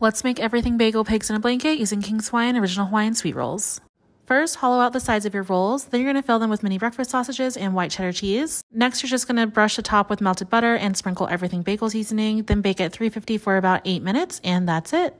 Let's make everything bagel pigs in a blanket using King's Hawaiian Original Hawaiian Sweet Rolls. First, hollow out the sides of your rolls, then you're going to fill them with mini breakfast sausages and white cheddar cheese. Next, you're just going to brush the top with melted butter and sprinkle everything bagel seasoning, then bake at 350 for about 8 minutes, and that's it.